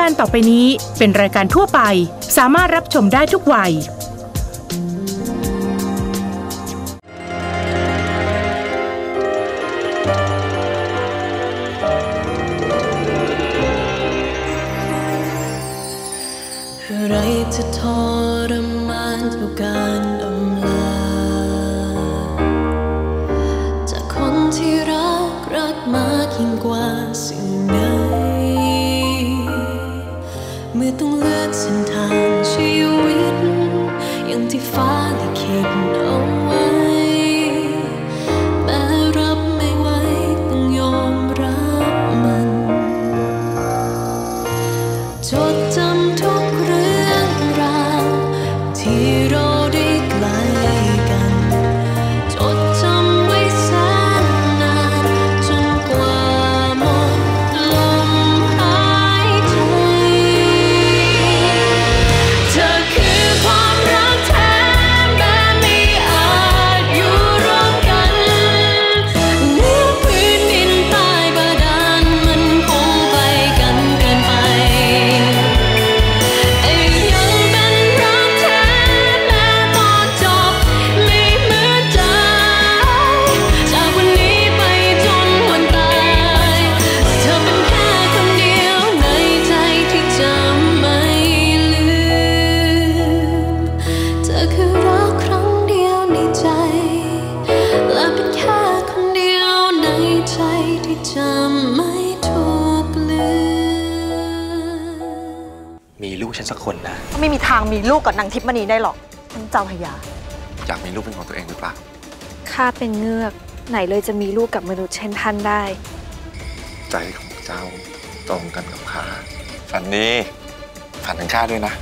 การต่อไปนี้เป็นรายการทั่วไป สามารถรับชมได้ทุกวัย อะไรจะทรมานเท่ากา ฉันสักคนนะ ไม่มีทางมีลูกกับนางทิพย์มณีได้หรอกท่านเจ้าพญาอยากมีลูกเป็นของตัวเองหรือเปล่าข้าเป็นเงือกไหนเลยจะมีลูกกับมนุษย์เช่นท่านได้ ใจของเจ้าตรงกันกับข้าฝันดีฝันถึงข้าด้วยนะ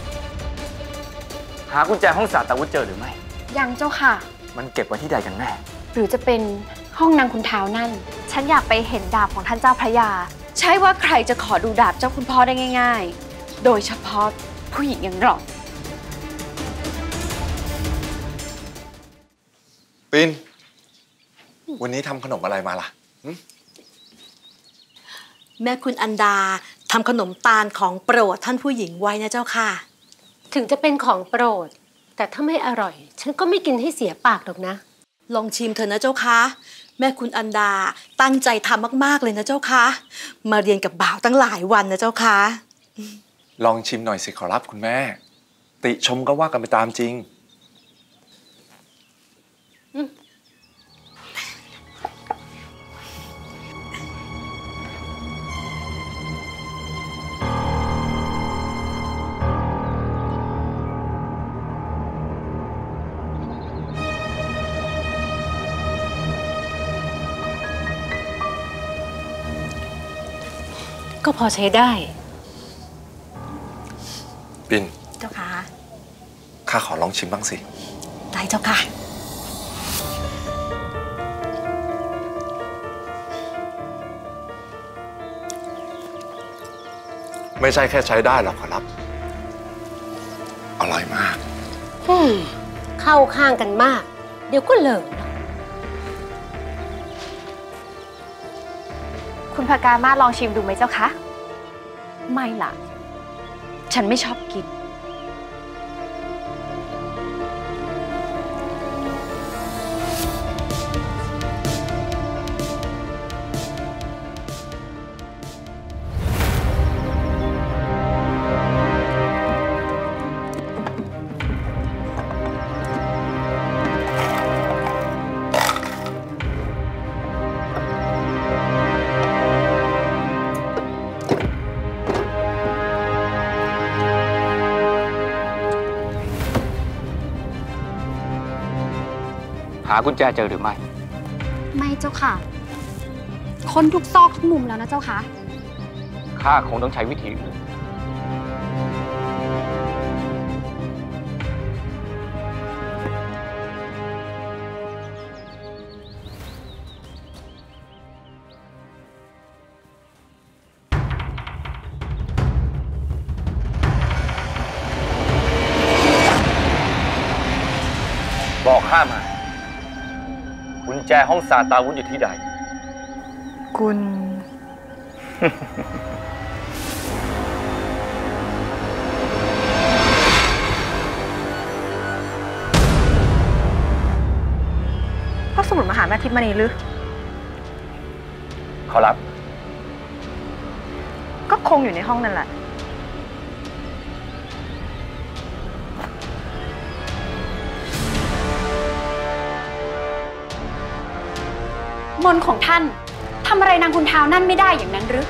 หากุญแจห้องศาสตราวุธเจอหรือไม่ ยังเจ้าค่ะ มันเก็บไว้ที่ใดกันแน่ หรือจะเป็นห้องนางคุณเท้านั่น ฉันอยากไปเห็นดาบของท่านเจ้าพระยา ใช่ว่าใครจะขอดูดาบเจ้าคุณพ่อได้ง่าย ๆ โดยเฉพาะผู้หญิงอย่างเราปินวันนี้ทำขนมอะไรมาล่ะ แม่คุณอันดาทำขนมตาลของโปรดท่านผู้หญิงไว้นะเจ้าค่ะ ถึงจะเป็นของโปรด แต่ถ้าไม่อร่อย ฉันก็ไม่กินให้เสียปากหรอกนะ ลองชิมเถอะนะเจ้าค่ะแม่คุณอันดาตั้งใจทำมาก ๆ เลยนะเจ้าค่ะมาเรียนกับบ่าวตั้งหลายวันนะเจ้าค่ะ ลองชิมหน่อยสิขอรับคุณแม่ ติชมก็ว่ากันไปตามจริงก็พอใช้ได้ ข้าขอลองชิมบ้างสิ ได้เจ้าค่ะ ไม่ใช่แค่ใช้ได้หรอกขอรับ อร่อยมากอืมเข้าข้างกันมาก เดี๋ยวก็เลิกหรอกคุณพากามาลองชิมดูไหมเจ้าคะ ไม่ล่ะ ฉันไม่ชอบกิน กุญแจเจอหรือไม่ ไม่เจ้าค่ะคนทุกซอกทุกมุมแล้วนะเจ้าค่ะ ข้าคงต้องใช้วิธีอื่น ย้ห้องสาตาวุ้นอยู่ที่ใดคุณพระสมุดมหาแม่ทิพมณีหรือเขารับ ก็คงอยู่ในห้องนั่นแหละ มนต์ของท่านทำอะไรนางคุณท้าวนั่นไม่ได้อย่างนั้นหรือ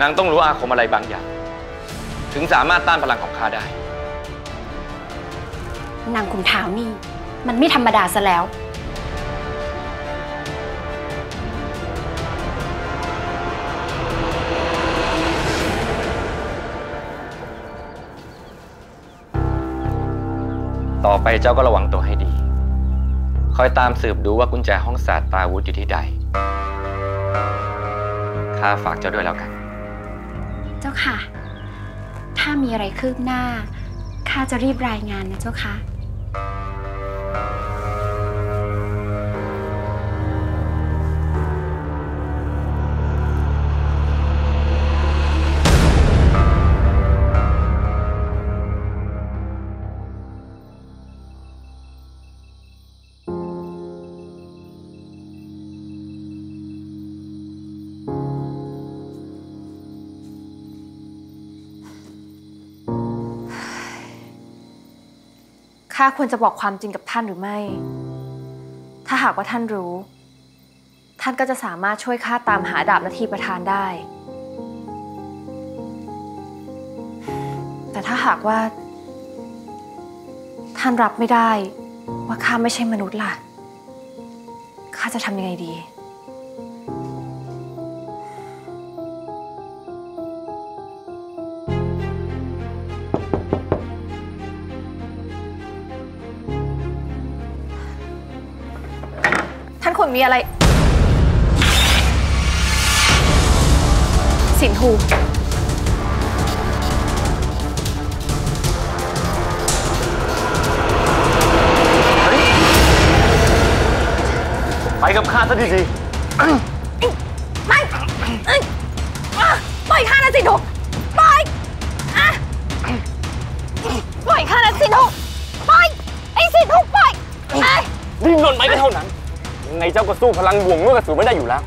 นางต้องรู้อาคมอะไรบางอย่าง ถึงสามารถต้านพลังของข้าได้ นางคุณท้าวนี่ มันไม่ธรรมดาซะแล้ว ต่อไปเจ้าก็ระวังตัวให้ดี คอยตามสืบดูว่ากุญแจห้องศาสตราวุธอยู่ที่ใด ข้าฝากเจ้าด้วยแล้วกัน เจ้าค่ะ ถ้ามีอะไรคืบหน้า ข้าจะรีบรายงานนะเจ้าค่ะ ข้าควรจะบอกความจริงกับท่านหรือไม่ ถ้าหากว่าท่านรู้ ท่านก็จะสามารถช่วยข้าตามหาดาบนาทีประธานได้ แต่ถ้าหากว่า ท่านรับไม่ได้ว่าข้าไม่ใช่มนุษย์ล่ะ ข้าจะทำยังไงดี ท่านขุนมีอะไร สินหูไปกับข้าซะดีไม่เอ้ยอะปล่อยข้านะสินทุกปล่อยอะปล่อยข้านะสินทุกปล่อยไอ้สินทุกปล่อยเอ้ยๆดิ้นรนไปก็เท่านั้น ยังไงเจ้าก็สู้พลังบ่วงเมื่อกระสุนไม่ได้อยู่แล้ว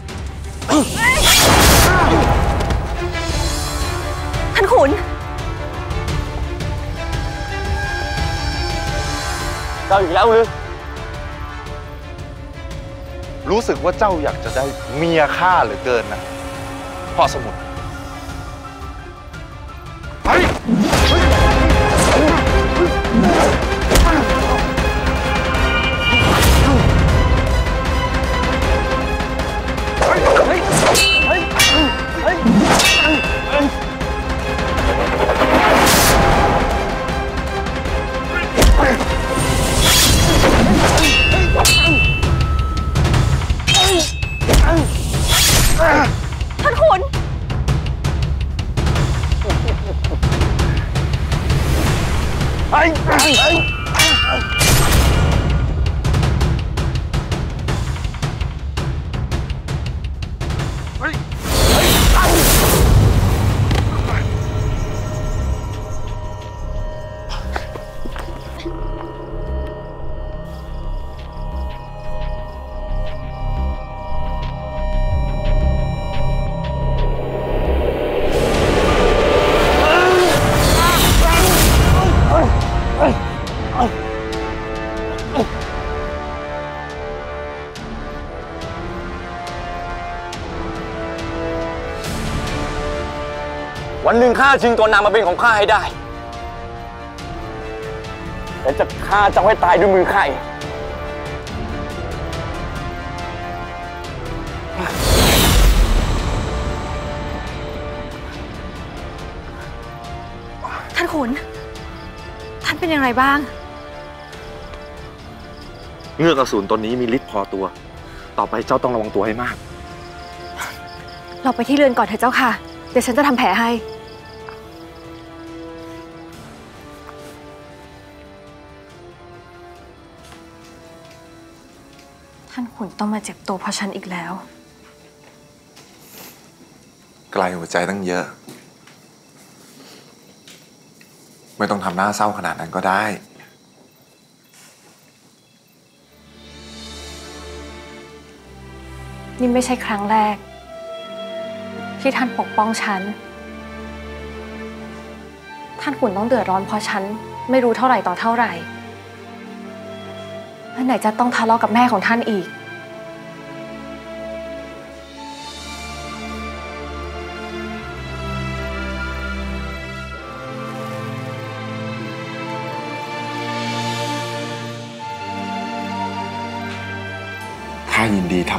ท่านขุน เจ้าอีกแล้วหรือ รู้สึกว่าเจ้าอยากจะได้เมียข้าเหลือเกินนะพ่อสมุทร วันหนึ่งข้าชิงตัวนางมาเป็นของข้าให้ได้แต่จะฆ่าเจ้าให้ตายด้วยมือข้าเองท่านขุน ท่านเป็นอย่างไรบ้าง เงือกอสูรตนนี้มีฤทธิ์พอตัว ต่อไปเจ้าต้องระวังตัวให้มาก เราไปที่เรือนก่อนเถอะเจ้าค่ะ เดี๋ยวฉันจะทำแผลให้ ณต้องมาเจ็บตัวเพราะฉันอีกแล้ว ไกลหัวใจตั้งเยอะ ไม่ต้องทำหน้าเศร้าขนาดนั้นก็ได้นี่ไม่ใช่ครั้งแรก ที่ท่านปกป้องฉัน ท่านขุนต้องเดือดร้อนเพราะฉันไม่รู้เท่าไหร่ต่อเท่าไหร่และไหนจะต้องทะเลาะกับแม่ของท่านอีก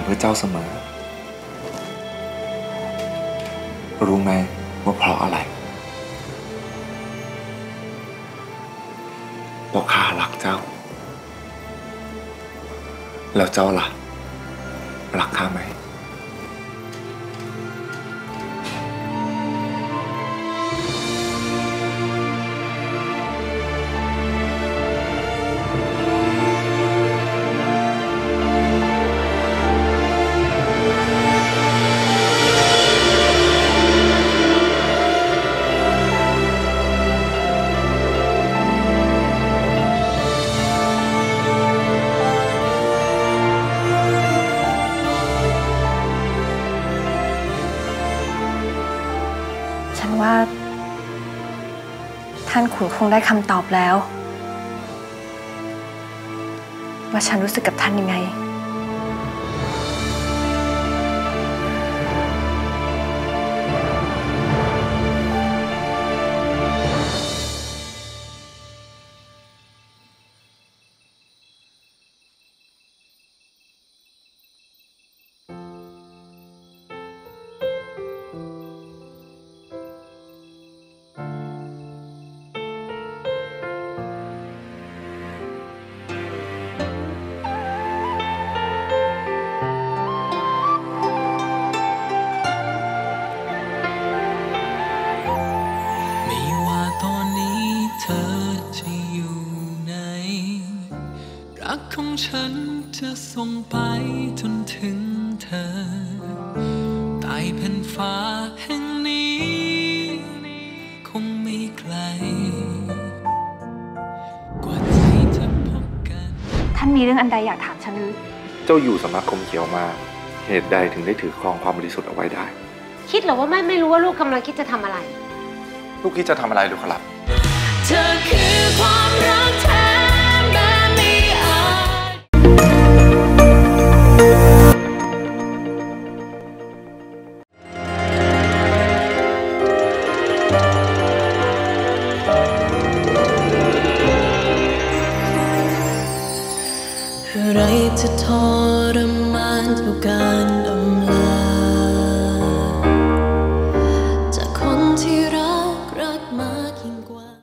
เพื่อเจ้าเสมอ รู้ไหมว่าเพราะอะไรเพราะข้ารักเจ้า แล้วเจ้าล่ะ รักข้าไหม คุณคงได้คำตอบแล้ว ว่าฉันรู้สึกกับท่านยังไง ฉันจะส่งไปจนถึงเธอใต้แผ่นฟ้าแห่งนี้ คงไม่ไกล กว่าที่จะพบกัน ท่านมีเรื่องอันใดอยากถามฉันหรือ เจ้าอยู่สำนักคมเขียวมา เหตุใดถึงได้ถือครองความบริสุทธิ์เอาไว้ได้ คิดเหรอว่าแม่ไม่รู้ว่าลูกกำลังคิดจะทำอะไร ลูกคิดจะทำอะไรดูครับ เธอคือความรัก